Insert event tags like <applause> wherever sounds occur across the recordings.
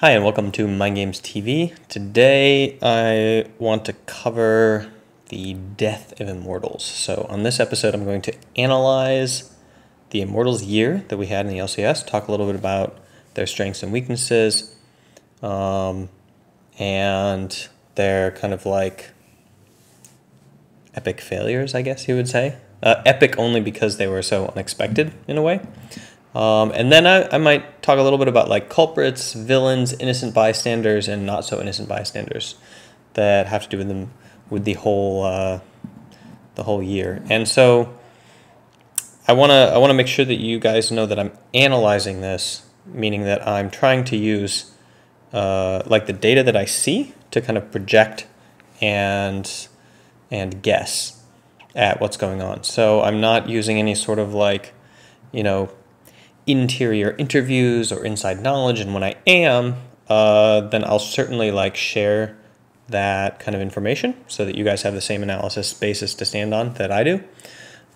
Hi, and welcome to Mind Games TV. Today, I want to cover the death of Immortals. So, on this episode, I'm going to analyze the Immortals year that we had in the LCS, talk a little bit about their strengths and weaknesses, um, and their kind of like epic failures, I guess you would say. Uh, epic only because they were so unexpected in a way. Um, and then I, I might talk a little bit about like culprits, villains, innocent bystanders, and not so innocent bystanders that have to do with them with the whole uh, the whole year. And so I wanna I wanna make sure that you guys know that I'm analyzing this, meaning that I'm trying to use uh, like the data that I see to kind of project and and guess at what's going on. So I'm not using any sort of like, you know, interior interviews or inside knowledge. And when I am, uh, then I'll certainly like share that kind of information so that you guys have the same analysis basis to stand on that I do.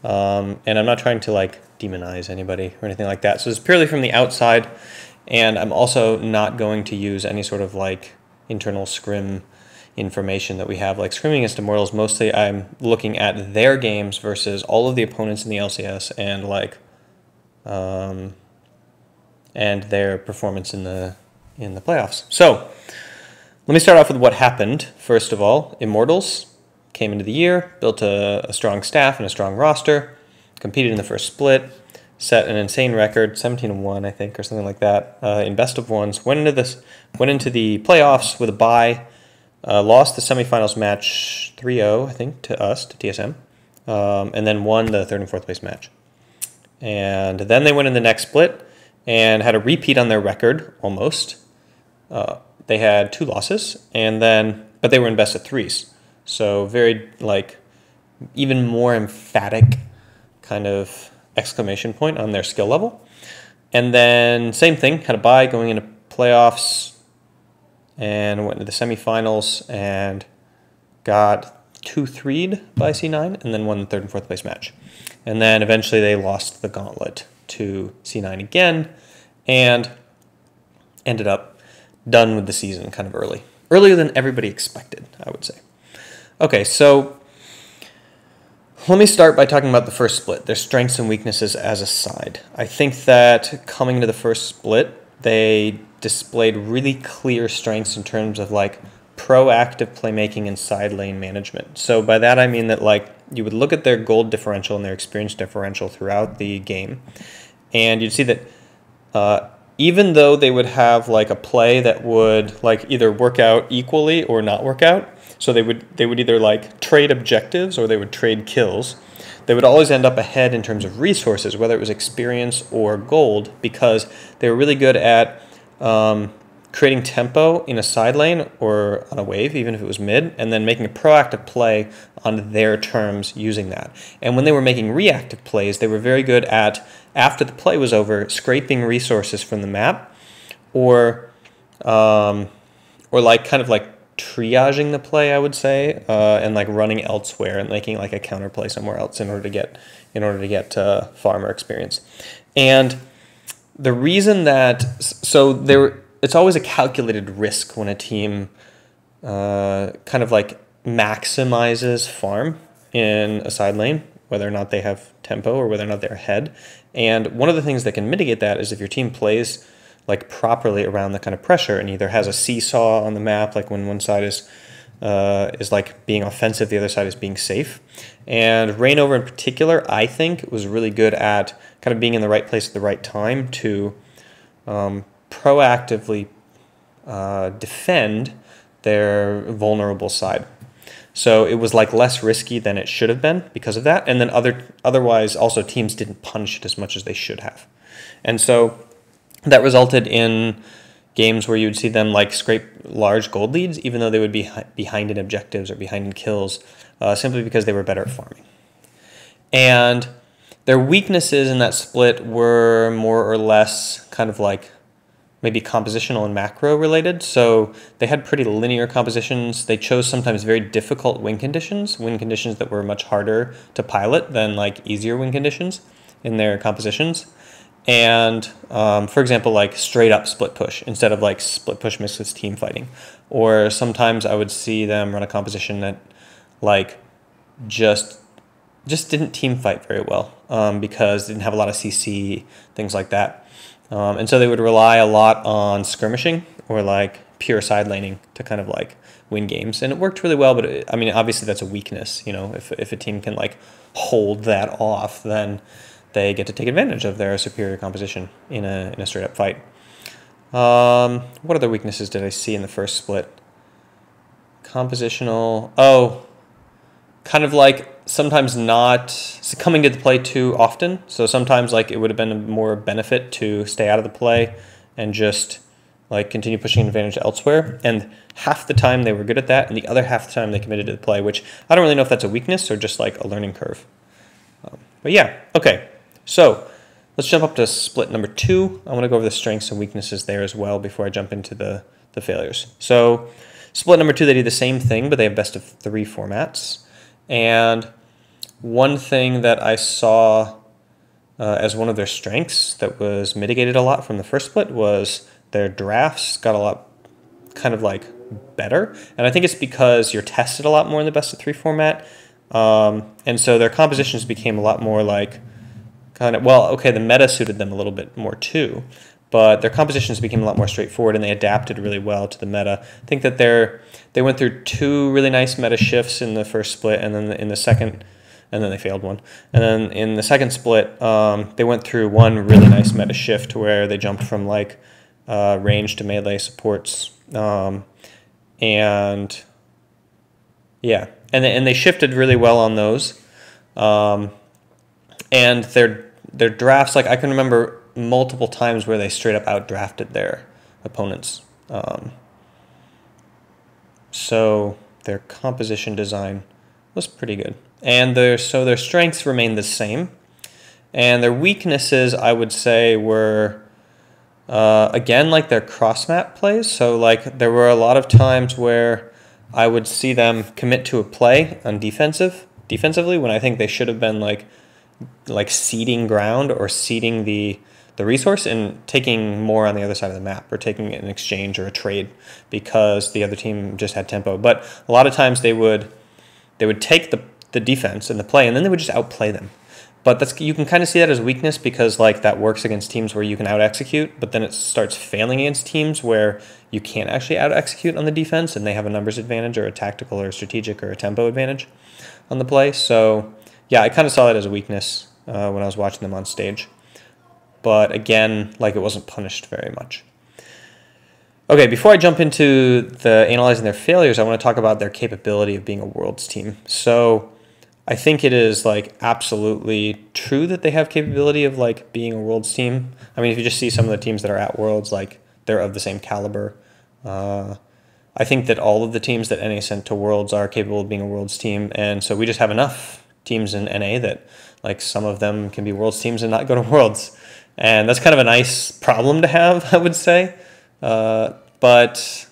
Um, and I'm not trying to like demonize anybody or anything like that. So it's purely from the outside. And I'm also not going to use any sort of like internal scrim information that we have. Like Scrimming against Immortals, mostly I'm looking at their games versus all of the opponents in the LCS and like um, and their performance in the in the playoffs. So let me start off with what happened. First of all, Immortals came into the year, built a, a strong staff and a strong roster, competed in the first split, set an insane record, 17 1, I think, or something like that, uh, in best of ones. Went into this, went into the playoffs with a bye, uh, lost the semifinals match 3-0, I think, to us, to TSM, um, and then won the third and fourth place match. And then they went in the next split and had a repeat on their record almost. Uh, they had two losses, and then but they were in best of threes, so very like even more emphatic kind of exclamation point on their skill level. And then same thing, had a bye going into playoffs, and went into the semifinals and got two threed by C9, and then won the third and fourth place match. And then eventually they lost the gauntlet to C9 again and ended up done with the season kind of early. Earlier than everybody expected, I would say. Okay, so let me start by talking about the first split, their strengths and weaknesses as a side. I think that coming into the first split, they displayed really clear strengths in terms of like proactive playmaking and side lane management. So by that I mean that like you would look at their gold differential and their experience differential throughout the game, and you'd see that uh, even though they would have like a play that would like either work out equally or not work out, so they would they would either like trade objectives or they would trade kills. They would always end up ahead in terms of resources, whether it was experience or gold, because they were really good at um, creating tempo in a side lane or on a wave, even if it was mid, and then making a proactive play on their terms using that. And when they were making reactive plays, they were very good at, after the play was over, scraping resources from the map or, um, or like kind of like triaging the play, I would say, uh, and like running elsewhere and making like a counter play somewhere else in order to get in order to get uh, farmer experience. And the reason that so there it's always a calculated risk when a team uh, kind of like maximizes farm in a side lane, whether or not they have tempo or whether or not they're ahead. And one of the things that can mitigate that is if your team plays like properly around the kind of pressure and either has a seesaw on the map, like when one side is uh, is like being offensive, the other side is being safe. And Reignover in particular, I think, was really good at kind of being in the right place at the right time to um, proactively uh, defend their vulnerable side. So it was like less risky than it should have been because of that. And then other otherwise also teams didn't punish it as much as they should have. And so that resulted in games where you would see them like scrape large gold leads, even though they would be behind in objectives or behind in kills, uh, simply because they were better at farming. And their weaknesses in that split were more or less kind of like maybe compositional and macro related. So they had pretty linear compositions. They chose sometimes very difficult win conditions, win conditions that were much harder to pilot than like easier win conditions in their compositions. and um, for example, like straight up split push instead of like split push with team fighting. Or sometimes I would see them run a composition that like just just didn't team fight very well um, because didn't have a lot of CC things like that, um, and so they would rely a lot on skirmishing or like pure side laning to kind of like win games, and it worked really well. But it, I mean, obviously that's a weakness. You know, if if a team can like hold that off, then they get to take advantage of their superior composition in a in a straight up fight. Um, what other weaknesses did I see in the first split? Compositional. Oh, kind of like sometimes not coming to the play too often. So sometimes like it would have been a more benefit to stay out of the play and just like continue pushing advantage elsewhere. And half the time they were good at that, and the other half the time they committed to the play, which I don't really know if that's a weakness or just like a learning curve. Um, but yeah, okay. So let's jump up to split number two. I want to go over the strengths and weaknesses there as well before I jump into the, the failures. So split number two, they do the same thing, but they have best of three formats. And one thing that I saw uh, as one of their strengths that was mitigated a lot from the first split was their drafts got a lot kind of like better. And I think it's because you're tested a lot more in the best of three format. Um, and so their compositions became a lot more like kind of, well, okay, the meta suited them a little bit more too, but their compositions became a lot more straightforward and they adapted really well to the meta. I think that they're, they went through two really nice meta shifts in the first split and then in the second and then they failed one. And then in the second split, um, they went through one really nice meta shift where they jumped from like uh, range to melee supports, um, and yeah, and they, and they shifted really well on those. Um, and their their drafts, like I can remember multiple times where they straight up outdrafted their opponents. Um, so their composition design was pretty good and their so their strengths remain the same, and their weaknesses I would say were. Uh, again, like their cross map plays. So, like, there were a lot of times where I would see them commit to a play on defensive, defensively, when I think they should have been like, like ceding ground or ceding the the resource and taking more on the other side of the map or taking an exchange or a trade because the other team just had tempo. But a lot of times they would they would take the the defense and the play, and then they would just outplay them. But that's you can kind of see that as weakness because like that works against teams where you can out execute, but then it starts failing against teams where you can't actually out execute on the defense and they have a numbers advantage or a tactical or a strategic or a tempo advantage on the play. So yeah, I kind of saw that as a weakness uh, when I was watching them on stage. But again, like it wasn't punished very much. Okay, before I jump into the analyzing their failures, I want to talk about their capability of being a worlds team. So I think it is like absolutely true that they have capability of like being a worlds team. I mean, if you just see some of the teams that are at worlds, like they're of the same caliber. Uh, I think that all of the teams that NA sent to worlds are capable of being a worlds team, and so we just have enough teams in NA that like some of them can be worlds teams and not go to worlds, and that's kind of a nice problem to have, <laughs> I would say. Uh, but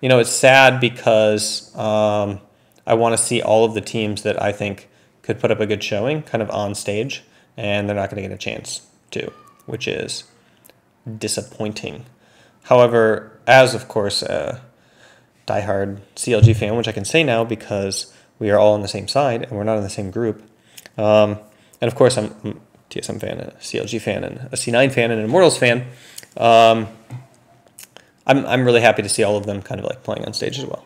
you know, it's sad because um, I want to see all of the teams that I think could put up a good showing kind of on stage, and they're not going to get a chance to, which is disappointing. However, as of course a diehard CLG fan, which I can say now because we are all on the same side and we're not in the same group, um, and of course I'm, a TSM fan, a CLG fan, and a C9 fan, and an Immortals fan. Um, I'm, I'm really happy to see all of them kind of like playing on stage as well.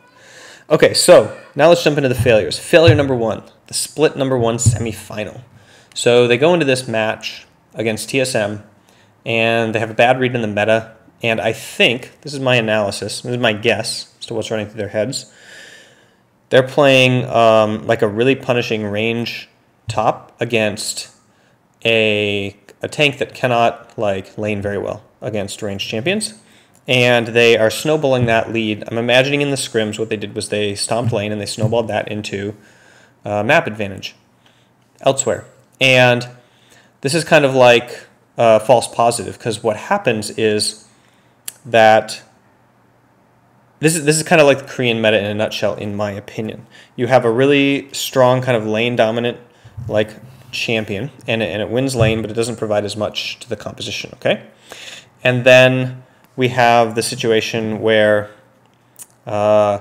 Okay, so now let's jump into the failures. Failure number one, the split number one semifinal. So they go into this match against TSM, and they have a bad read in the meta. And I think this is my analysis, this is my guess as to what's running through their heads. They're playing um, like a really punishing range top against a a tank that cannot like lane very well against range champions and they are snowballing that lead. I'm imagining in the scrims what they did was they stomped lane and they snowballed that into uh, map advantage elsewhere. And this is kind of like uh, false positive because what happens is that this is this is kind of like the Korean meta in a nutshell, in my opinion. You have a really strong kind of lane dominant, like champion, and it, and it wins lane, but it doesn't provide as much to the composition. Okay, and then we have the situation where uh,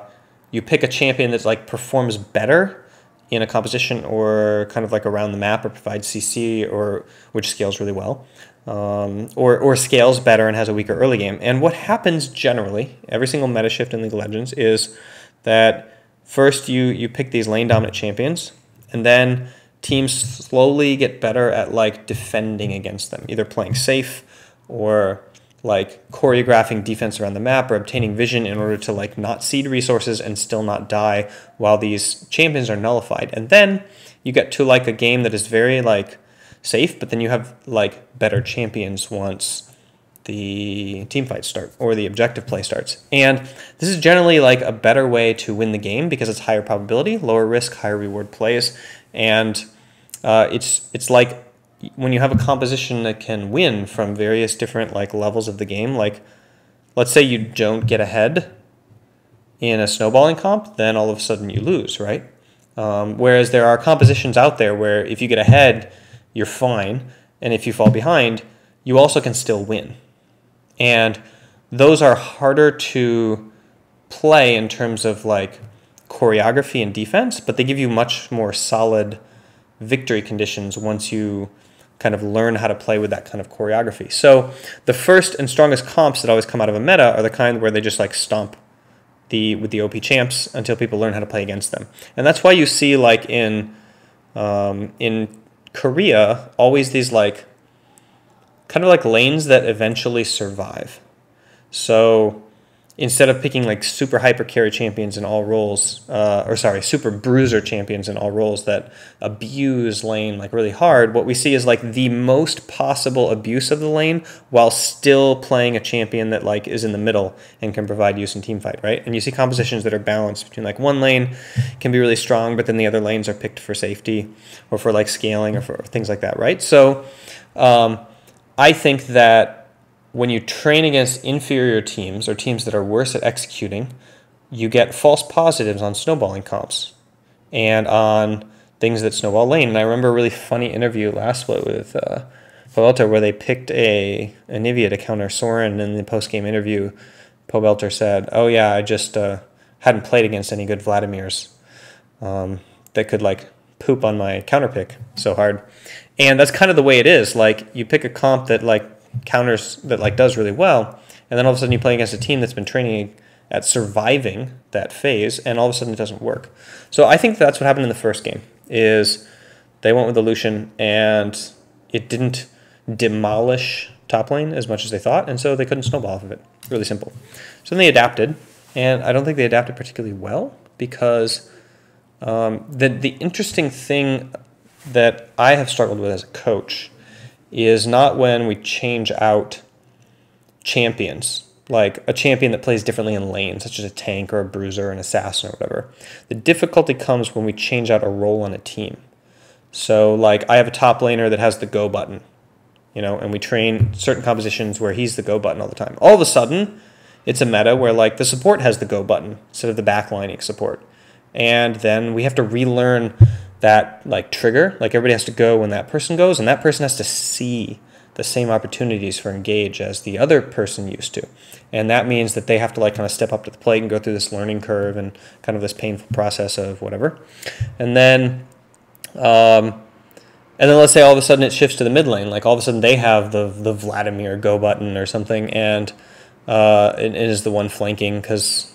you pick a champion that like performs better in a composition or kind of like around the map or provides CC or which scales really well. Um, or, or scales better and has a weaker early game. And what happens generally, every single meta shift in League of Legends, is that first you, you pick these lane dominant champions, and then teams slowly get better at like defending against them, either playing safe or like choreographing defense around the map or obtaining vision in order to like not cede resources and still not die while these champions are nullified. And then you get to like a game that is very like safe, but then you have like better champions once the team fights start or the objective play starts. And this is generally like a better way to win the game because it's higher probability, lower risk, higher reward plays, and uh, it's it's like when you have a composition that can win from various different like levels of the game, like let's say you don't get ahead in a snowballing comp, then all of a sudden you lose, right? Um, whereas there are compositions out there where if you get ahead, you're fine, and if you fall behind, you also can still win. And those are harder to play in terms of like choreography and defense, but they give you much more solid victory conditions once you kind of learn how to play with that kind of choreography. So the first and strongest comps that always come out of a meta are the kind where they just like stomp the with the OP champs until people learn how to play against them. And that's why you see like in um, in Korea always these like kind of like lanes that eventually survive. So instead of picking like super hyper carry champions in all roles, uh, or sorry, super bruiser champions in all roles that abuse lane like really hard, what we see is like the most possible abuse of the lane while still playing a champion that like is in the middle and can provide use in team fight, right? And you see compositions that are balanced between like one lane can be really strong, but then the other lanes are picked for safety or for like scaling or for things like that, right? So um, I think that when you train against inferior teams or teams that are worse at executing, you get false positives on snowballing comps and on things that snowball lane. And I remember a really funny interview last split with uh, Pobelter where they picked a Anivia to counter Soren. And in the post game interview, Pobelter said, "Oh yeah, I just uh, hadn't played against any good Vladimirs um, that could like poop on my counter pick so hard." And that's kind of the way it is. Like you pick a comp that like counters that like does really well, and then all of a sudden you play against a team that's been training at surviving that phase, and all of a sudden it doesn't work. So I think that's what happened in the first game. Is they went with Illusion and it didn't demolish top lane as much as they thought, and so they couldn't snowball off of it. Really simple. So then they adapted, and I don't think they adapted particularly well because um, the the interesting thing that I have struggled with as a coach is not when we change out champions, like a champion that plays differently in lanes, such as a tank or a bruiser, an assassin or whatever. The difficulty comes when we change out a role on a team. So, like, I have a top laner that has the go button, you know, and we train certain compositions where he's the go button all the time. All of a sudden, it's a meta where, like, the support has the go button instead of the backlining support. And then we have to relearn that like trigger. Like everybody has to go when that person goes, and that person has to see the same opportunities for engage as the other person used to. And that means that they have to like kind of step up to the plate and go through this learning curve and kind of this painful process of whatever. And then um, and then let's say all of a sudden it shifts to the mid lane, like all of a sudden they have the the Vladimir go button or something, and uh, it, it is the one flanking because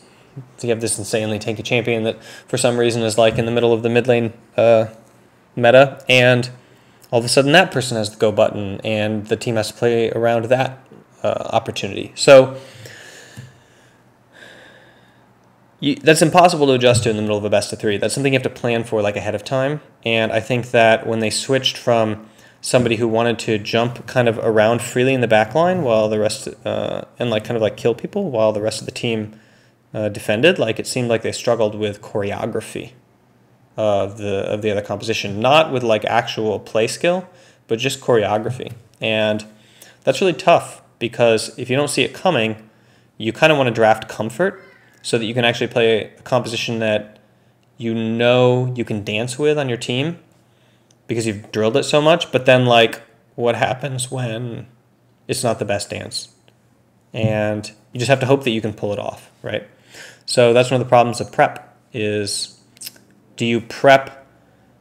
you have this insanely tanky champion that for some reason is like in the middle of the mid lane uh, meta, and all of a sudden that person has the go button, and the team has to play around that uh, opportunity. So you, that's impossible to adjust to in the middle of a best of three. That's something you have to plan for like ahead of time. And I think that when they switched from somebody who wanted to jump kind of around freely in the back line while the rest uh, and like kind of like kill people while the rest of the team uh, defended, like it seemed like they struggled with choreography of the of the other composition, not with like actual play skill, but just choreography. And that's really tough because if you don't see it coming, you kind of want to draft comfort so that you can actually play a composition that you know you can dance with on your team because you've drilled it so much. But then, like, what happens when it's not the best dance? And you just have to hope that you can pull it off, right? So that's one of the problems of prep is do you prep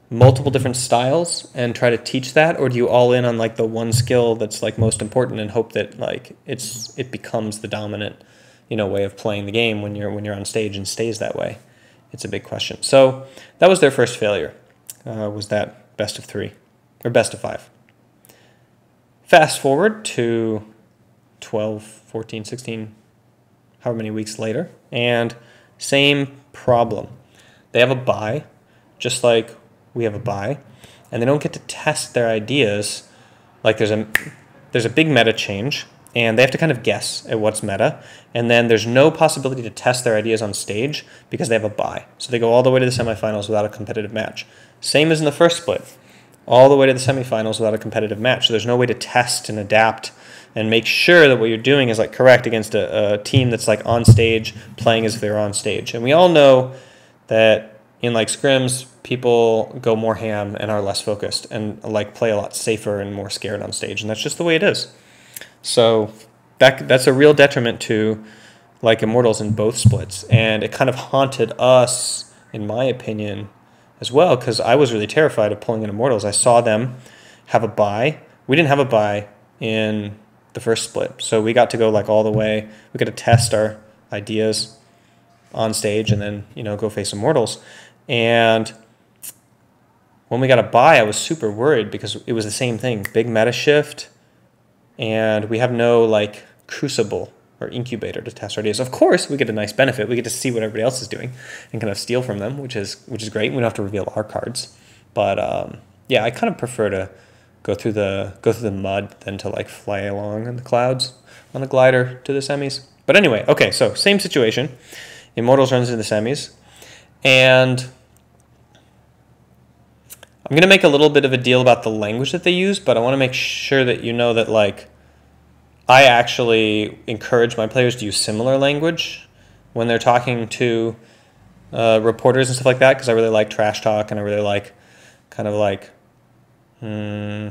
multiple different styles and try to teach that or do you all in on like the one skill that's like most important and hope that like it's it becomes the dominant you know way of playing the game when you're when you're on stage and stays that way? It's a big question. So that was their first failure uh, was that best of three or best of five. Fast forward to 12 14 16 however many weeks later and same problem they have a bye, just like we have a bye, and they don't get to test their ideas. Like there's a there's a big meta change, and they have to kind of guess at what's meta, and then there's no possibility to test their ideas on stage because they have a bye. So they go all the way to the semifinals without a competitive match. Same as in the first split, all the way to the semifinals without a competitive match. So there's no way to test and adapt and make sure that what you're doing is like correct against a, a team that's like on stage playing as if they're on stage. And we all know that in like scrims, people go more ham and are less focused and like play a lot safer and more scared on stage, and that's just the way it is. So that that's a real detriment to like Immortals in both splits, and it kind of haunted us, in my opinion, as well, because I was really terrified of pulling in Immortals. I saw them have a bye. We didn't have a bye in the first split, so we got to go like all the way. We got to test our ideas on stage and then you know go face Immortals. And when we got a bye, I was super worried because it was the same thing big meta shift, and we have no like crucible or incubator to test our ideas. Of course, we get a nice benefit. We get to see what everybody else is doing and kind of steal from them, which is which is great. We don't have to reveal our cards, but um, yeah, I kind of prefer to go through the go through the mud than to like fly along in the clouds on the glider to the semis. But anyway, okay, so same situation. Immortals runs into the semis, and I'm going to make a little bit of a deal about the language that they use, but I want to make sure that you know that like I actually encourage my players to use similar language when they're talking to uh, reporters and stuff like that because I really like trash talk and I really like kind of like hmm,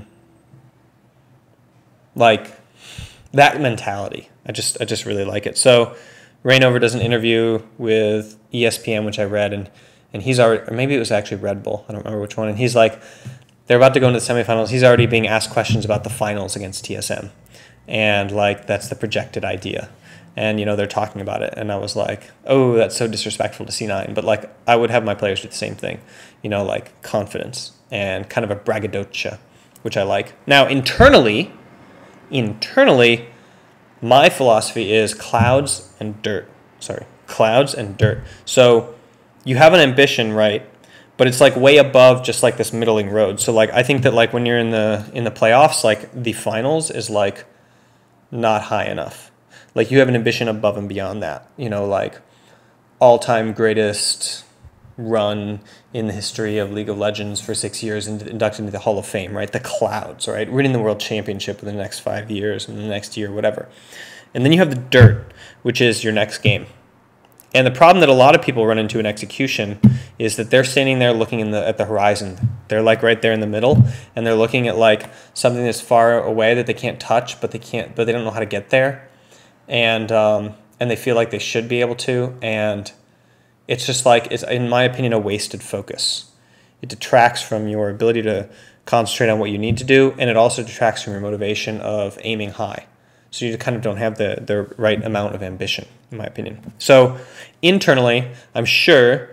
like that mentality. I just I just really like it. So Reignover does an interview with ESPN, which I read, and and he's already, or maybe it was actually Red Bull. I don't remember which one. And he's like, they're about to go into the semifinals. He's already being asked questions about the finals against TSM, and like that's the projected idea. And you know they're talking about it, and I was like, oh, that's so disrespectful to C9. But like I would have my players do the same thing, you know, like confidence and kind of a braggadocio, which I like. Now internally, internally, my philosophy is clouds and dirt. Sorry, clouds and dirt. So you have an ambition, right? But it's like way above just like this middling road. So like I think that like when you're in the in the playoffs, like the finals is like not high enough. Like you have an ambition above and beyond that. You know, like all time greatest run in the history of League of Legends for six years and inducted into the Hall of Fame, right? The clouds, right? Winning the world championship in the next five years and the next year, whatever. And then you have the dirt, which is your next game. And the problem that a lot of people run into in execution is that they're standing there looking in the, at the horizon. They're like right there in the middle, and they're looking at like something that's far away that they can't touch, but they can't, but they don't know how to get there, and um, and they feel like they should be able to, and it's just like it's in my opinion a wasted focus. It detracts from your ability to concentrate on what you need to do, and it also detracts from your motivation of aiming high. So you kind of don't have the, the right amount of ambition, in my opinion. So internally, I'm sure,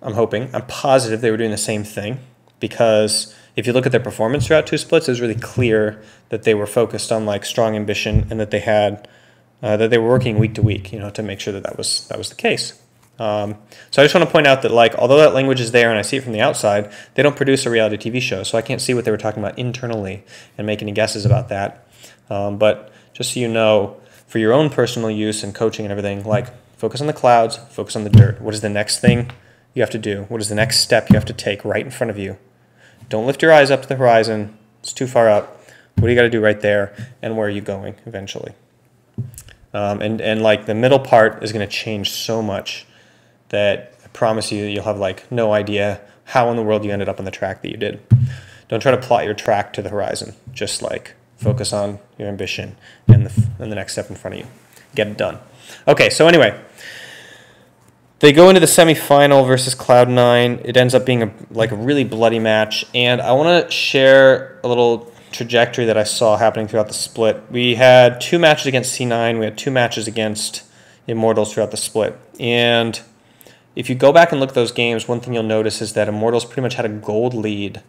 I'm hoping, I'm positive they were doing the same thing because if you look at their performance throughout two splits, it was really clear that they were focused on like strong ambition and that they had uh, that they were working week to week, you know, to make sure that that was that was the case. Um, so I just want to point out that like although that language is there and I see it from the outside, they don't produce a reality TV show, so I can't see what they were talking about internally and make any guesses about that. Um, but just so you know, for your own personal use and coaching and everything, like focus on the clouds, focus on the dirt. What is the next thing you have to do? What is the next step you have to take right in front of you? Don't lift your eyes up to the horizon. It's too far up. What do you got to do right there? And where are you going eventually? Um, and, and like the middle part is going to change so much that I promise you you'll have like no idea how in the world you ended up on the track that you did. don't try to plot your track to the horizon. Just like focus on your ambition and the, and the next step in front of you. Get it done. Okay, so anyway, they go into the semifinal versus Cloud9. It ends up being a, like a really bloody match, and I want to share a little trajectory that I saw happening throughout the split. We had two matches against C9. We had two matches against Immortals throughout the split, and if you go back and look at those games, one thing you'll notice is that Immortals pretty much had a gold lead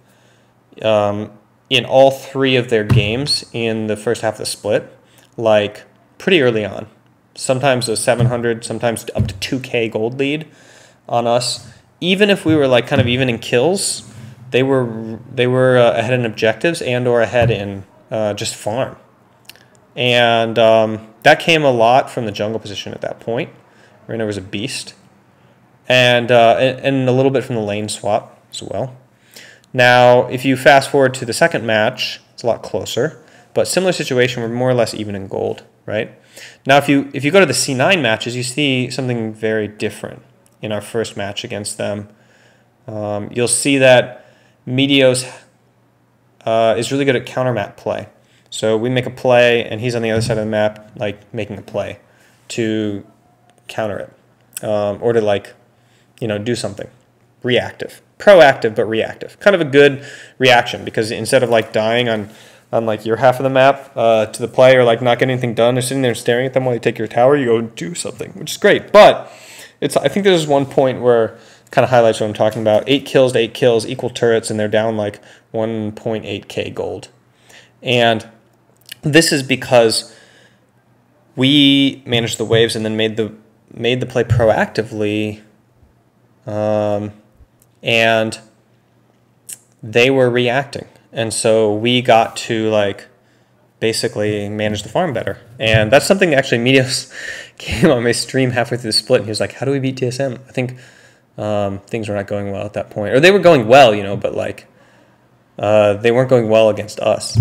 um, in all three of their games in the first half of the split, like pretty early on. Sometimes a 700, sometimes up to 2K gold lead on us. Even if we were like kind of even in kills, they were they were uh, ahead in objectives and or ahead in uh, just farm, and um, that came a lot from the jungle position at that point. Reyna was a beast, and, uh, and a little bit from the lane swap as well. Now, if you fast forward to the second match, it's a lot closer, but similar situation. We're more or less even in gold, right? Now, if you if you go to the C9 matches, you see something very different in our first match against them. Um, you'll see that Meteos uh, is really good at counter map play. So we make a play, and he's on the other side of the map, like making a play to counter it, um, or to like, you know, do something reactive, proactive but reactive. Kind of a good reaction because instead of like dying on on like your half of the map uh, to the play or like not getting anything done or sitting there staring at them while you take your tower, you go do something, which is great. But it's I think there's one point where kind of highlights what I'm talking about. Eight kills to eight kills, equal turrets, and they're down like 1.8k gold. And this is because we managed the waves and then made the made the play proactively, um, and they were reacting and so we got to like basically manage the farm better. And that's something actually Meteos <laughs> came on my stream halfway through the split and he was like, How do we beat TSM? I think um, things were not going well at that point. Or they were going well, you know, but like uh, they weren't going well against us.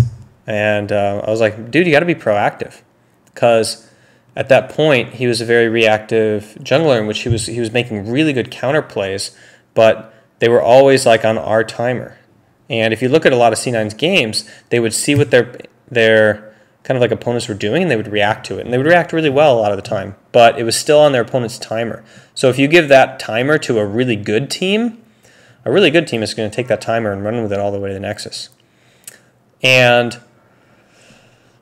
And uh, I was like, dude, you got to be proactive. Because at that point, he was a very reactive jungler in which he was, he was making really good counter plays, but they were always like on our timer. And if you look at a lot of C9's games, they would see what their their kind of like opponents were doing and they would react to it. And they would react really well a lot of the time, but it was still on their opponent's timer. So if you give that timer to a really good team, a really good team is going to take that timer and run with it all the way to the Nexus. And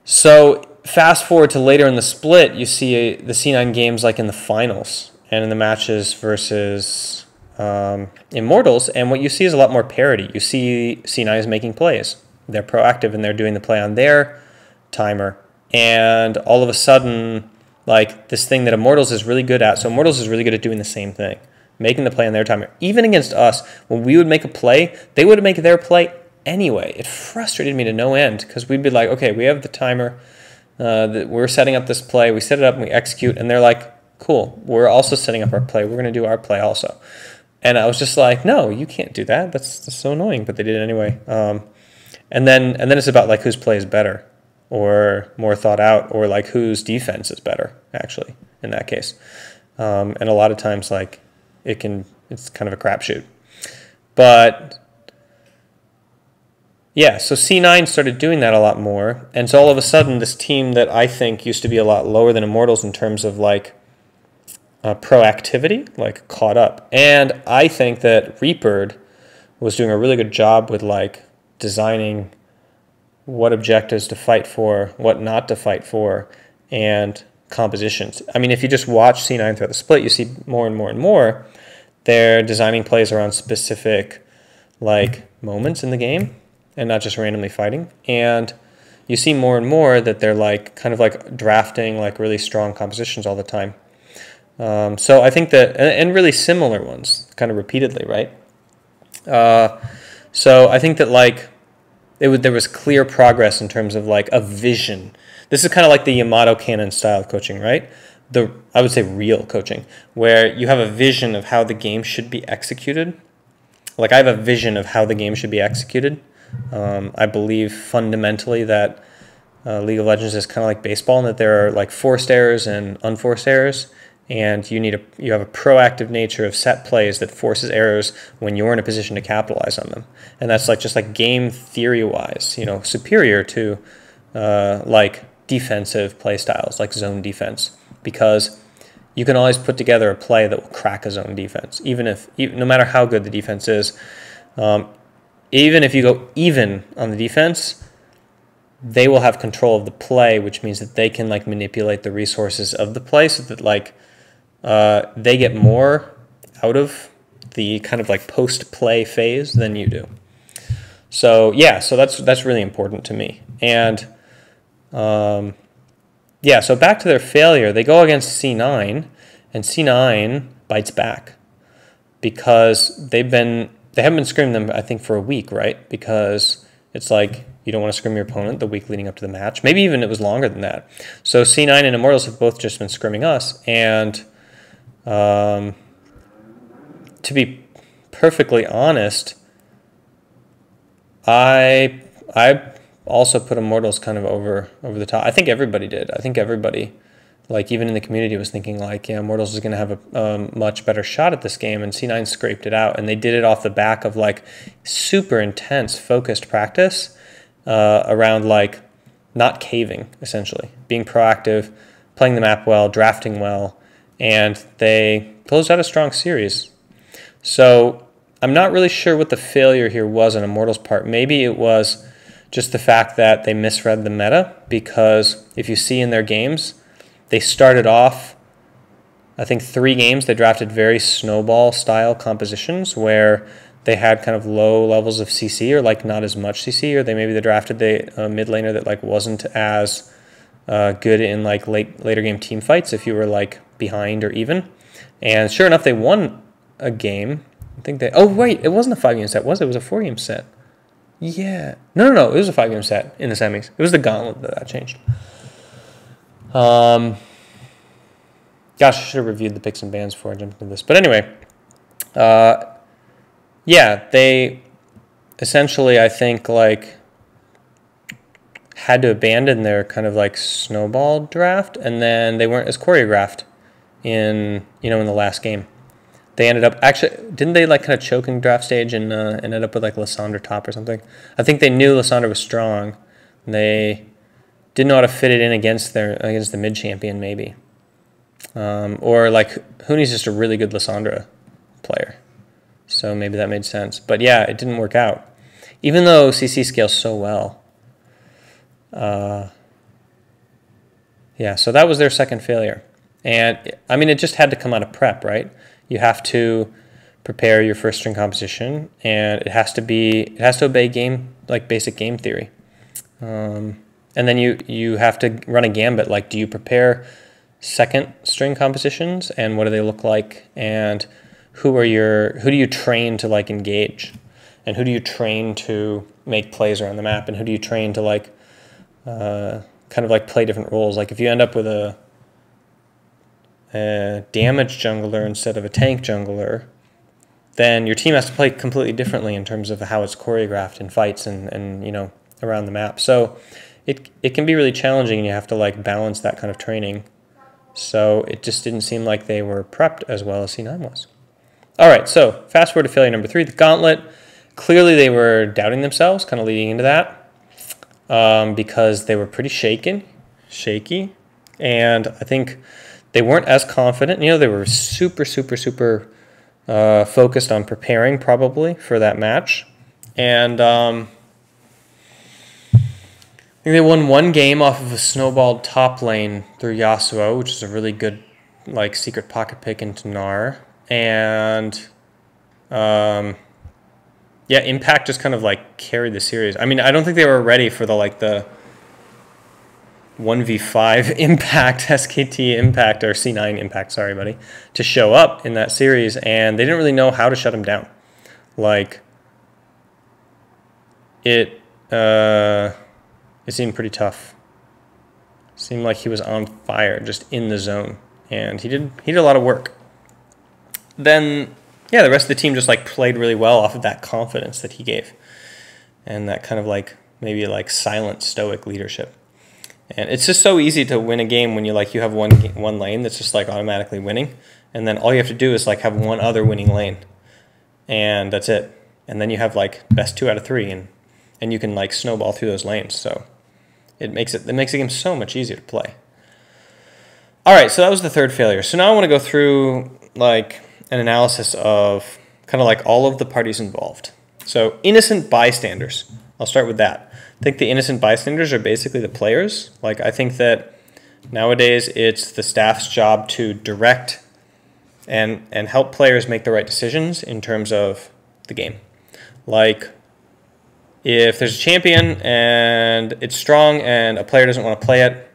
so fast forward to later in the split, you see the C9 games like in the finals and in the matches versus um, Immortals, and what you see is a lot more parity. You see C9 is making plays. They're proactive and they're doing the play on their timer. And all of a sudden, like this thing that Immortals is really good at. So Immortals is really good at doing the same thing, making the play on their timer. Even against us, when we would make a play, they would make their play anyway. It frustrated me to no end because we'd be like, okay, we have the timer. Uh, we're setting up this play. We set it up and we execute. And they're like, cool. We're also setting up our play. We're going to do our play also. And I was just like, no, you can't do that. That's, that's so annoying. But they did it anyway. Um, and then and then it's about like whose play is better, or more thought out, or like whose defense is better. Actually, in that case, um, and a lot of times like it can it's kind of a crapshoot. But yeah, so C9 started doing that a lot more. And so all of a sudden, this team that I think used to be a lot lower than Immortals in terms of like uh, proactivity, like caught up. And I think that Reapered was doing a really good job with like designing what objectives to fight for, what not to fight for, and compositions. I mean, if you just watch C9 throughout the split, you see more and more and more they're designing plays around specific like moments in the game and not just randomly fighting. And you see more and more that they're like kind of like drafting like really strong compositions all the time. Um, so I think that, and really similar ones, kind of repeatedly, right? Uh, so I think that like it would, there was clear progress in terms of like a vision. This is kind of like the Yamato Cannon style of coaching, right? The I would say real coaching, where you have a vision of how the game should be executed. Like I have a vision of how the game should be executed. Um, I believe fundamentally that uh, League of Legends is kind of like baseball, and that there are like forced errors and unforced errors and you need a you have a proactive nature of set plays that forces errors when you're in a position to capitalize on them, and that's like just like game theory wise, you know, superior to uh, like defensive play styles like zone defense because you can always put together a play that will crack a zone defense, even if even, no matter how good the defense is. Um, even if you go even on the defense, they will have control of the play, which means that they can like manipulate the resources of the play so that like uh, they get more out of the kind of like post play phase than you do. So yeah, so that's that's really important to me. And um, yeah, so back to their failure, they go against C9, and C9 bites back because they've been they haven't been scrimming them I think for a week, right? Because it's like you don't want to scrim your opponent the week leading up to the match. Maybe even it was longer than that. So C9 and Immortals have both just been scrimming us, and um, to be perfectly honest, I I also put Immortals kind of over over the top. I think everybody did. I think everybody, like even in the community, was thinking like, yeah, Immortals is going to have a um, much better shot at this game, and C9 scraped it out, and they did it off the back of like super intense, focused practice uh, around like not caving, essentially being proactive, playing the map well, drafting well, and they closed out a strong series. So I'm not really sure what the failure here was on Immortals' part. Maybe it was just the fact that they misread the meta because if you see in their games, they started off, I think, three games, they drafted very snowball style compositions where they had kind of low levels of CC or like not as much CC, or they maybe they drafted the uh, mid laner that like wasn't as uh, good in like late later game team fights if you were like behind or even. And sure enough, they won a game. I think they. Oh wait, it wasn't a five game set, was it? It was a four game set. Yeah. No, no, no. It was a five game set in the semis. It was the gauntlet that that changed. Um, gosh, I should have reviewed the picks and bans before I jumped into this. But anyway, uh, yeah, they essentially, I think, like had to abandon their kind of like snowball draft, and then they weren't as choreographed in you know in the last game they ended up actually didn't they like kind of choking draft stage and uh, ended up with like Lissandra top or something. I think they knew Lissandra was strong. They didn't how to fit it in against their against the mid champion maybe, um, or like Huni's just a really good Lissandra player, so maybe that made sense. But yeah, it didn't work out, even though CC scales so well. Uh, yeah, so that was their second failure. And I mean, it just had to come out of prep, right? you have to prepare your first string composition, and it has to be it has to obey game like basic game theory. Um, and then you you have to run a gambit. Like, do you prepare second string compositions, and what do they look like, and who are your who do you train to like engage, and who do you train to make plays around the map, and who do you train to like uh, kind of like play different roles. Like if you end up with a a damage jungler instead of a tank jungler, then your team has to play completely differently in terms of how it's choreographed in fights and, and you know around the map. So it it can be really challenging and you have to like balance that kind of training. So it just didn't seem like they were prepped as well as C9 was. All right, so fast forward to failure number three, the gauntlet. Clearly they were doubting themselves, kind of leading into that, um, because they were pretty shaken, shaky, and I think they weren't as confident. You know, they were super, super, super uh, focused on preparing probably for that match. And um, think they won one game off of a snowballed top lane through Yasuo, which is a really good like secret pocket pick into Gnar. And um, yeah, Impact just kind of like carried the series. I mean, I don't think they were ready for the like the 1v5 <laughs> impact, SKT impact, or C9 impact, sorry, buddy, to show up in that series, and they didn't really know how to shut him down. Like, it, uh, it seemed pretty tough. seemed like he was on fire, just in the zone, and he did, he did a lot of work. Then, yeah, the rest of the team just, like, played really well off of that confidence that he gave, and that kind of, like, maybe, like, silent, stoic leadership. And it's just so easy to win a game when you like you have one one lane that's just like automatically winning, and then all you have to do is like have one other winning lane, and that's it. And then you have like best two out of three, and and you can like snowball through those lanes. So it makes it it makes the game so much easier to play. All right, so that was the third failure. So now I want to go through like an analysis of kind of like all of the parties involved. So innocent bystanders. I'll start with that. I think the innocent bystanders are basically the players. Like I think that nowadays it's the staff's job to direct and and help players make the right decisions in terms of the game. Like if there's a champion and it's strong and a player doesn't want to play it,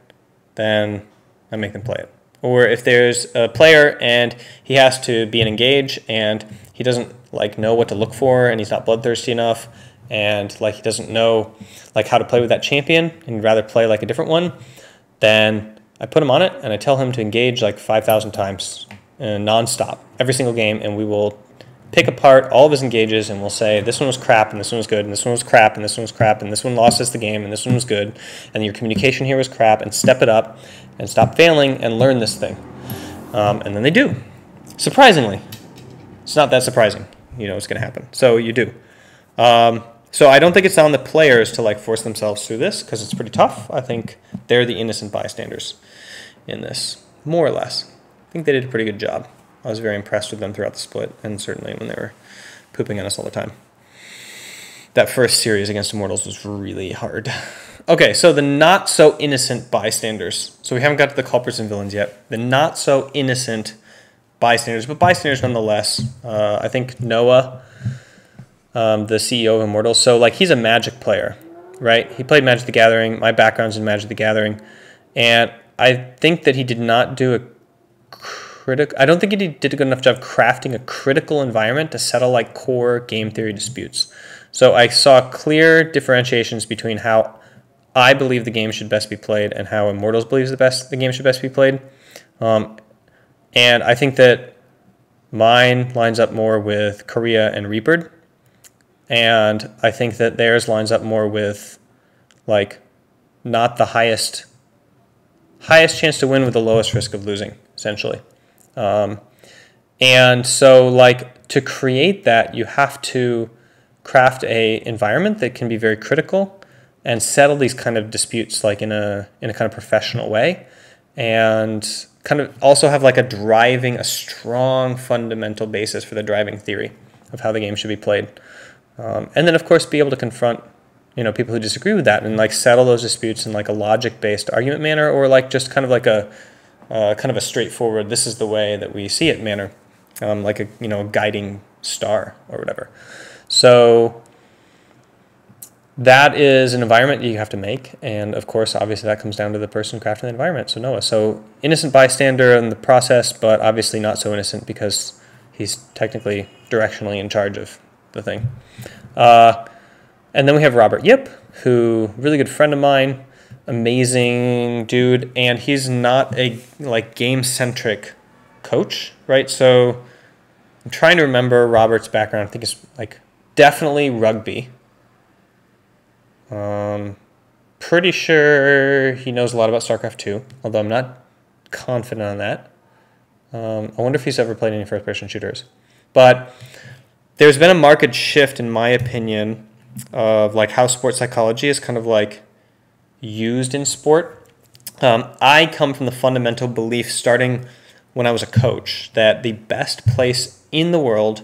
then I make them play it. Or if there's a player and he has to be an engage and he doesn't like know what to look for and he's not bloodthirsty enough and like he doesn't know like how to play with that champion and rather play like a different one, then I put him on it and I tell him to engage like 5,000 times nonstop every single game and we will pick apart all of his engages and we'll say this one was crap and this one was good and this one was crap and this one was crap and this one lost us the game and this one was good and your communication here was crap and step it up and stop failing and learn this thing. Um, and then they do. Surprisingly, it's not that surprising. You know what's going to happen. So you do. Um, so I don't think it's on the players to like force themselves through this because it's pretty tough. I think they're the innocent bystanders in this, more or less. I think they did a pretty good job. I was very impressed with them throughout the split, and certainly when they were pooping on us all the time. That first series against Immortals was really hard. Okay, so the not so innocent bystanders. So we haven't got to the culprits and villains yet. The not so innocent bystanders, but bystanders nonetheless. Uh, I think Noah, um, the CEO of Immortals, so like he's a Magic player, right? He played Magic the Gathering. My background's in Magic the Gathering, and I think that he did not do a critical. I don't think he did a good enough job crafting a critical environment to settle like core game theory disputes. So I saw clear differentiations between how I believe the game should best be played and how Immortals believes the best the game should best be played. Um, and I think that mine lines up more with Korea and Reapered. And I think that theirs lines up more with like not the highest highest chance to win with the lowest risk of losing, essentially. Um, and so, like, to create that, you have to craft a environment that can be very critical and settle these kind of disputes, like in a in a kind of professional way, and kind of also have like a driving, a strong fundamental basis for the driving theory of how the game should be played. Um, and then, of course, be able to confront you know people who disagree with that and like settle those disputes in like a logic based argument manner or like just kind of like a uh, kind of a straightforward, this is the way that we see it manner, um, like a you know guiding star or whatever. So that is an environment you have to make, and of course, obviously, that comes down to the person crafting the environment. So Noah, so innocent bystander in the process, but obviously not so innocent because he's technically directionally in charge of the thing. Uh, and then we have Robert Yip, who really good friend of mine amazing dude, and he's not a like game centric coach, right? So I'm trying to remember Robert's background. I think it's like definitely rugby. Um, pretty sure he knows a lot about StarCraft 2, although I'm not confident on that. Um, I wonder if he's ever played any first person shooters. But there's been a market shift, in my opinion, of like how sports psychology is kind of like used in sport. Um, I come from the fundamental belief, starting when I was a coach, that the best place in the world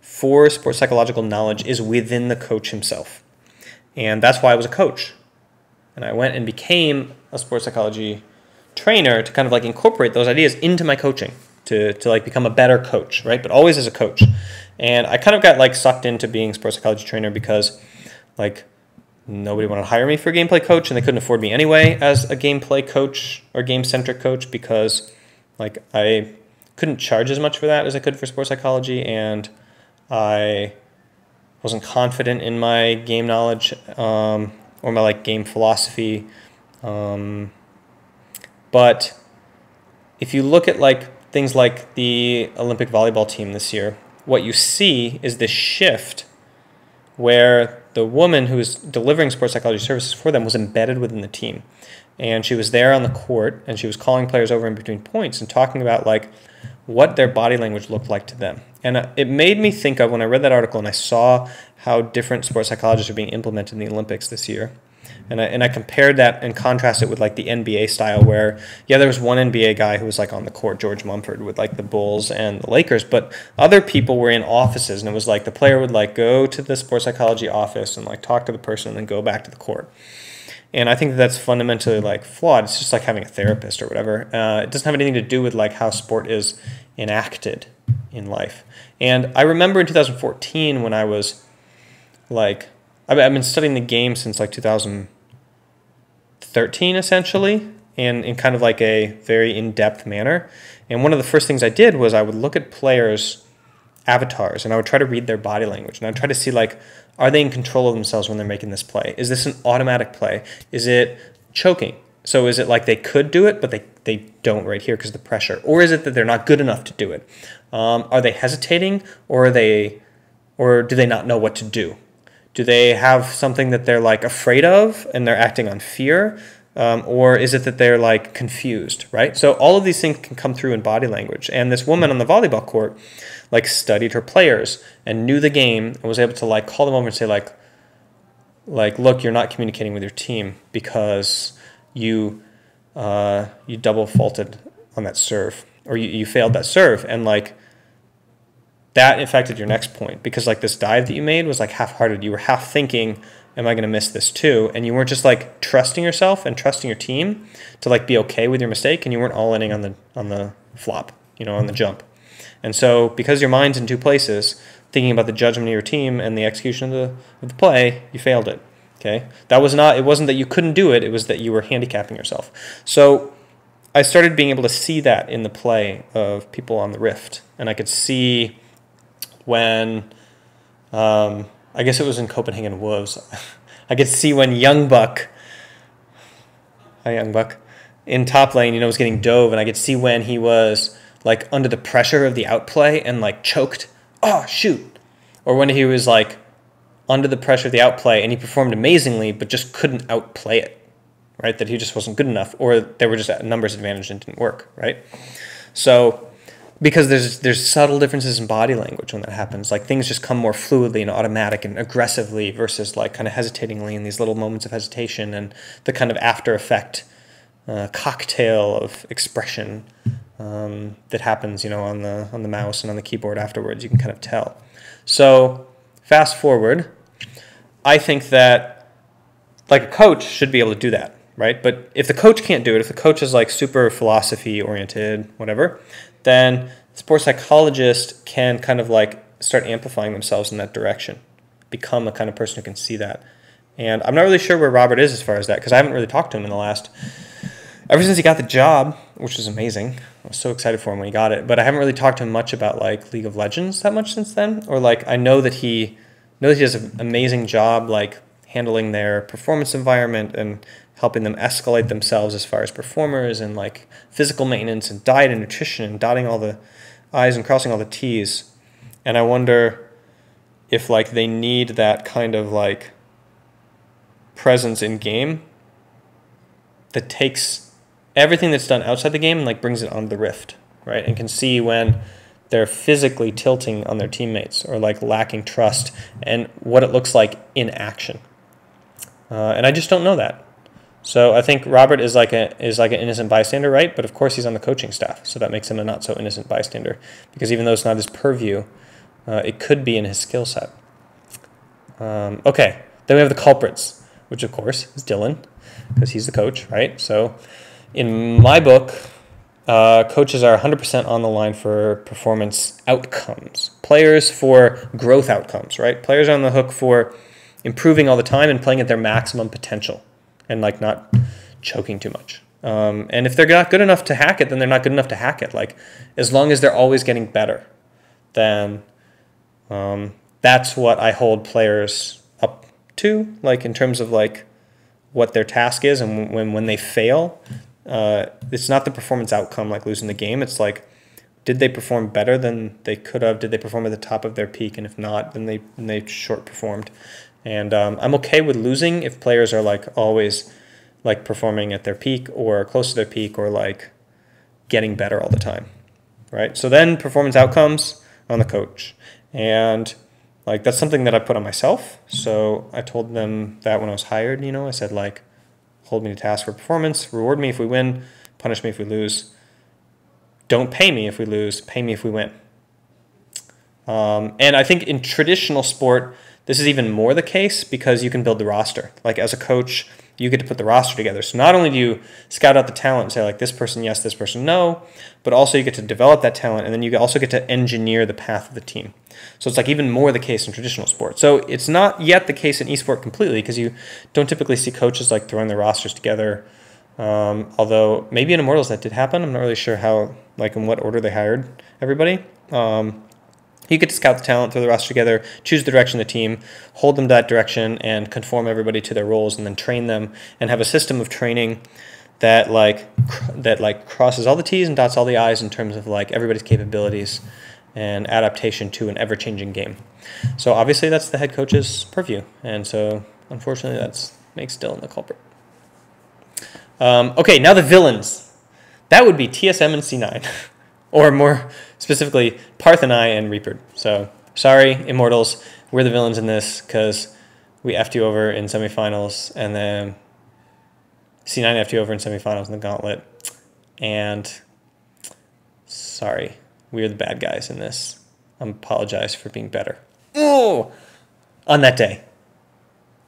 for sports psychological knowledge is within the coach himself. And that's why I was a coach. And I went and became a sports psychology trainer to kind of like incorporate those ideas into my coaching to, to like become a better coach, right? But always as a coach. And I kind of got like sucked into being sports psychology trainer because like nobody wanted to hire me for a gameplay coach and they couldn't afford me anyway as a gameplay coach or game centric coach because like I couldn't charge as much for that as I could for sports psychology and I wasn't confident in my game knowledge um, or my like game philosophy. Um, but if you look at like things like the Olympic volleyball team this year what you see is this shift where the woman who was delivering sports psychology services for them was embedded within the team. and she was there on the court and she was calling players over in between points and talking about like what their body language looked like to them. And uh, it made me think of when I read that article and I saw how different sports psychologists are being implemented in the Olympics this year. And I, and I compared that and contrasted it with like the NBA style where, yeah, there was one NBA guy who was like on the court, George Mumford, with like the Bulls and the Lakers, but other people were in offices and it was like the player would like go to the sports psychology office and like talk to the person and then go back to the court. And I think that that's fundamentally like flawed. It's just like having a therapist or whatever. Uh, it doesn't have anything to do with like how sport is enacted in life. And I remember in 2014 when I was like, I've been studying the game since like 2013 essentially, and in kind of like a very in depth manner. And one of the first things I did was I would look at players' avatars and I would try to read their body language and I'd try to see like, are they in control of themselves when they're making this play? Is this an automatic play? Is it choking? So is it like they could do it, but they, they don't right here because of the pressure? Or is it that they're not good enough to do it? Um, are they hesitating or are they or do they not know what to do? Do they have something that they're like afraid of and they're acting on fear? Um, or is it that they're like confused, right? So all of these things can come through in body language. And this woman on the volleyball court like studied her players and knew the game and was able to like call them over and say like, like look, you're not communicating with your team because you uh, you double faulted on that serve or you, you failed that serve and like that affected your next point because like this dive that you made was like half-hearted. You were half thinking am i going to miss this too? And you weren't just like trusting yourself and trusting your team to like be okay with your mistake and you weren't all inning on the on the flop you know on the jump. And so because your mind's in two places thinking about the judgment of your team and the execution of the, of the play you failed it okay? That was not it wasn't that you couldn't do it it was that you were handicapping yourself. So i started being able to see that in the play of people on the rift and i could see when um, I guess it was in Copenhagen Wolves. <laughs> I could see when Young Buck, hi Young Buck, in top lane, you know, was getting dove, and I could see when he was like under the pressure of the outplay and like choked. Oh shoot! Or when he was like under the pressure of the outplay and he performed amazingly, but just couldn't outplay it. Right? That he just wasn't good enough, or there were just numbers advantage and didn't work. Right? So because there's there's subtle differences in body language when that happens. Like things just come more fluidly and automatic and aggressively versus like kind of hesitatingly in these little moments of hesitation and the kind of after effect uh, cocktail of expression um, that happens, you know, on the on the mouse and on the keyboard afterwards. You can kind of tell. So fast forward, I think that like a coach should be able to do that right? But if the coach can't do it, if the coach is like super philosophy oriented, whatever, then sports psychologists can kind of like start amplifying themselves in that direction, become a kind of person who can see that. And I'm not really sure where Robert is as far as that because I haven't really talked to him in the last ever since he got the job, which was amazing. I was so excited for him when he got it, but I haven't really talked to him much about like League of Legends that much since then. Or like I know that he know that he does an amazing job like handling their performance environment and helping them escalate themselves as far as performers and like physical maintenance and diet and nutrition and dotting all the I's and crossing all the T's. And I wonder if like they need that kind of like presence in game that takes everything that's done outside the game and like brings it onto the rift, right? And can see when they're physically tilting on their teammates or like lacking trust and what it looks like in action. Uh, and I just don't know that. So I think Robert is like a is like an innocent bystander, right? But of course he's on the coaching staff, so that makes him a not so innocent bystander because even though it's not his purview, uh, it could be in his skill set. Um, okay, then we have the culprits, which of course is Dylan because he's the coach, right? So in my book, uh, coaches are 100% on the line for performance outcomes. Players for growth outcomes, right? Players are on the hook for improving all the time and playing at their maximum potential and like not choking too much. Um, and if they're not good enough to hack it, then they're not good enough to hack it. Like as long as they're always getting better, then um, that's what I hold players up to. Like in terms of like what their task is, and when when they fail, uh, it's not the performance outcome like losing the game. It's like did they perform better than they could have? Did they perform at the top of their peak? And if not, then they then they short performed. And um, I'm okay with losing if players are like always like performing at their peak or close to their peak or like getting better all the time, right? So then performance outcomes on the coach. And like that's something that I put on myself. So I told them that when I was hired, you know, I said like hold me to task for performance, reward me if we win, punish me if we lose. Don't pay me if we lose, pay me if we win. Um, and I think in traditional sport, this is even more the case because you can build the roster. Like as a coach, you get to put the roster together. So not only do you scout out the talent and say like this person yes, this person no, but also you get to develop that talent and then you also get to engineer the path of the team. So it's like even more the case in traditional sports. So it's not yet the case in esport completely because you don't typically see coaches like throwing their rosters together. Um, although maybe in Immortals that did happen. I'm not really sure how, like in what order they hired everybody. Um, you get to scout the talent, throw the roster together, choose the direction of the team, hold them that direction, and conform everybody to their roles, and then train them and have a system of training that like that like crosses all the T's and dots all the I's in terms of like everybody's capabilities and adaptation to an ever-changing game. So obviously that's the head coach's purview, and so unfortunately that's makes Dylan the culprit. Um, okay, now the villains. That would be TSM and C9, <laughs> or more specifically Partheni and I and Reaper. So sorry, Immortals, we're the villains in this because we effed you over in semifinals, and then C9 effed you over in semifinals in the Gauntlet, and sorry, we are the bad guys in this. I apologize for being better. Oh, on that day,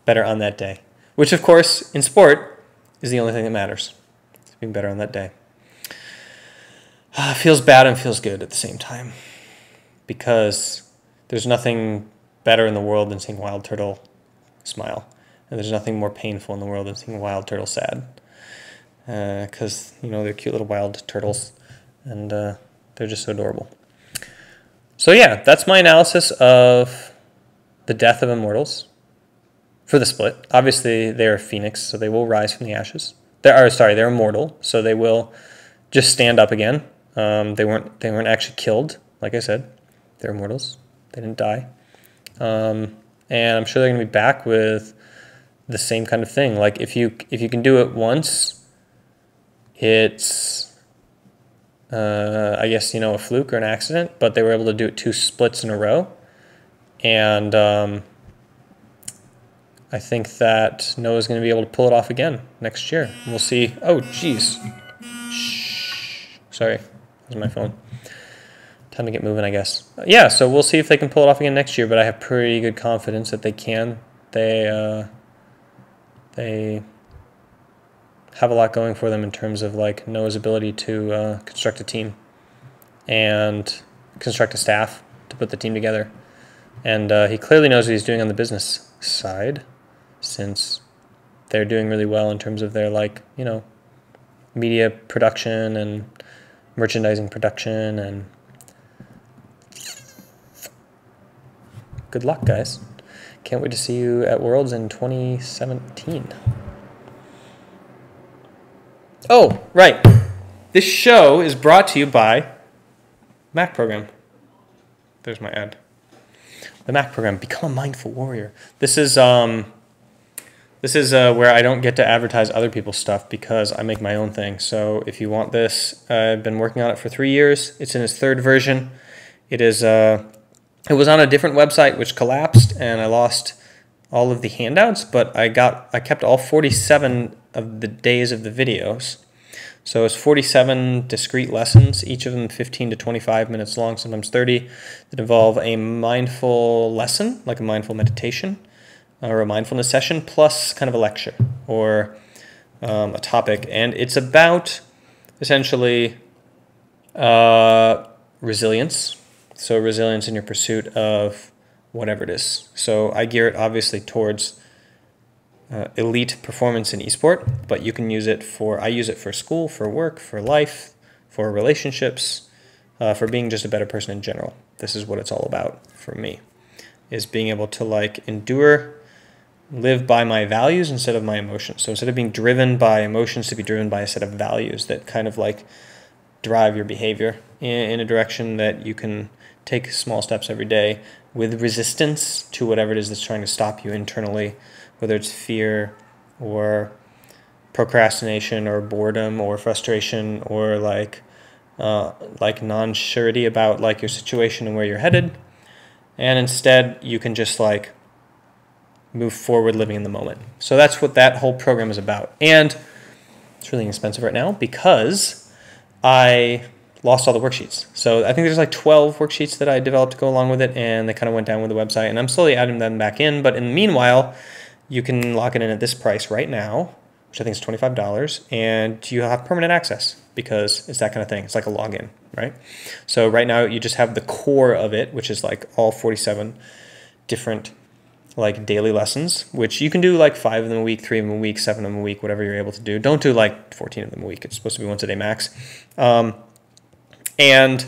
better on that day, which of course in sport is the only thing that matters. It's being better on that day. Uh, feels bad and feels good at the same time because there's nothing better in the world than seeing Wild Turtle smile. And there's nothing more painful in the world than seeing Wild Turtle sad. Because, uh, you know, they're cute little wild turtles and uh, they're just so adorable. So, yeah, that's my analysis of the death of Immortals for the split. Obviously, they're a Phoenix, so they will rise from the ashes. They are sorry, they're immortal, so they will just stand up again um, they weren't they weren't actually killed. Like I said, they're immortals. They didn't die. Um, and I'm sure they're going to be back with the same kind of thing. Like if you if you can do it once, it's uh, I guess you know a fluke or an accident. But they were able to do it two splits in a row, and um, I think that Noah's going to be able to pull it off again next year. And we'll see. Oh, jeez. Sorry. My phone. Time to get moving, I guess. Yeah, so we'll see if they can pull it off again next year, but I have pretty good confidence that they can. They uh, they have a lot going for them in terms of like Noah's ability to uh, construct a team and construct a staff to put the team together. And uh, he clearly knows what he's doing on the business side, since they're doing really well in terms of their like you know media production and merchandising production and good luck guys. Can't wait to see you at worlds in 2017 oh right. This show is brought to you by MAC program. There's my ad. The MAC program. Become a mindful warrior. This is um this is uh, where I don't get to advertise other people's stuff because I make my own thing. So if you want this, I've been working on it for three years. It's in its third version. It is. Uh, it was on a different website which collapsed, and I lost all of the handouts. But I got. I kept all 47 of the days of the videos. So it's 47 discrete lessons, each of them 15 to 25 minutes long, sometimes 30, that involve a mindful lesson, like a mindful meditation or a mindfulness session plus kind of a lecture or um, a topic. And it's about essentially uh, resilience. So, resilience in your pursuit of whatever it is. So, I gear it obviously towards uh, elite performance in esport, but you can use it for, I use it for school, for work, for life, for relationships, uh, for being just a better person in general. This is what it's all about for me, is being able to like endure live by my values instead of my emotions. So instead of being driven by emotions, to be driven by a set of values that kind of like drive your behavior in, a direction that you can take small steps every day with resistance to whatever it is that's trying to stop you internally, whether it's fear or procrastination or boredom or frustration or like uh, like non-surety about like your situation and where you're headed and instead you can just like move forward living in the moment so that's what that whole program is about and it's really expensive right now because i lost all the worksheets so i think there's like 12 worksheets that i developed to go along with it and they kind of went down with the website and i'm slowly adding them back in but in the meanwhile you can lock it in at this price right now which I think is $25, and you have permanent access because it's that kind of thing. It's like a login, right? So right now you just have the core of it, which is like all 47 different like daily lessons, which you can do like five of them a week, three of them a week, seven of them a week, whatever you're able to do. Don't do like 14 of them a week. It's supposed to be once a day max. Um, and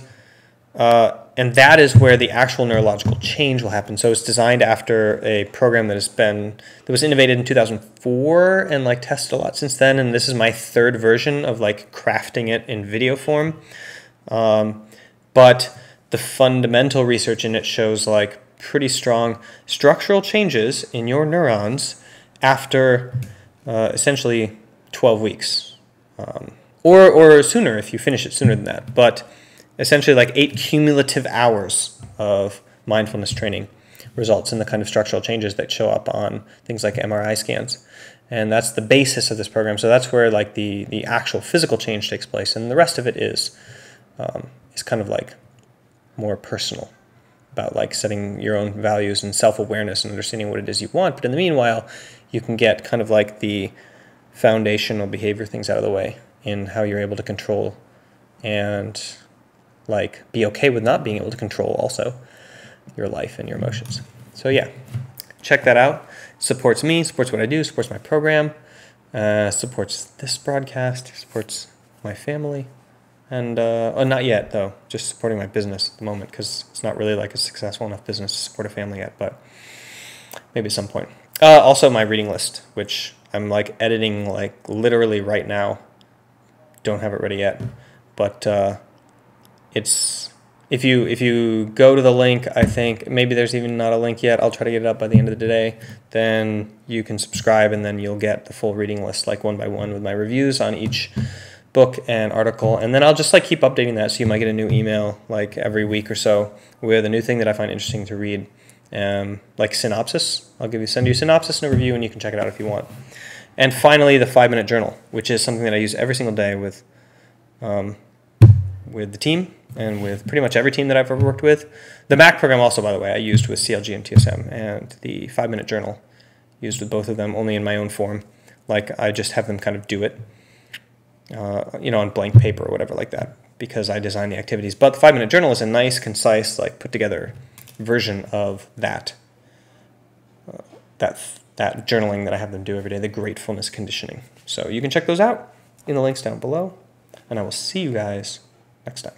uh, and that is where the actual neurological change will happen. So it's designed after a program that has been that was innovated in 2004 and like tested a lot since then. And this is my third version of like crafting it in video form. Um, but the fundamental research in it shows like pretty strong structural changes in your neurons after uh, essentially 12 weeks, um, or or sooner if you finish it sooner than that. But essentially like eight cumulative hours of mindfulness training results in the kind of structural changes that show up on things like MRI scans. And that's the basis of this program. So that's where like the, the actual physical change takes place. And the rest of it is, um, is kind of like more personal about like setting your own values and self-awareness and understanding what it is you want. But in the meanwhile, you can get kind of like the foundational behavior things out of the way in how you're able to control and like be okay with not being able to control also your life and your emotions. So yeah, check that out. Supports me, supports what I do, supports my program, uh, supports this broadcast, supports my family, and uh, oh, not yet though. Just supporting my business at the moment because it's not really like a successful enough business to support a family yet, but maybe at some point. Uh, also, my reading list, which I'm like editing like literally right now. Don't have it ready yet, but uh, it's if you if you go to the link, I think maybe there's even not a link yet. I'll try to get it up by the end of the day. Then you can subscribe, and then you'll get the full reading list, like one by one, with my reviews on each book and article. And then I'll just like keep updating that, so you might get a new email like every week or so with a new thing that I find interesting to read, um, like synopsis. I'll give you send you synopsis and a review, and you can check it out if you want. And finally, the five minute journal, which is something that I use every single day with. Um, with the team and with pretty much every team that I've ever worked with. The MAC program also, by the way, I used with CLG and TSM, and the five minute journal used with both of them, only in my own form. Like I just have them kind of do it, uh, you know, on blank paper or whatever like that, because I design the activities. But the five minute journal is a nice, concise, like put together version of that. Uh, that that journaling that I have them do every day, the gratefulness conditioning. So you can check those out in the links down below, and I will see you guys next time.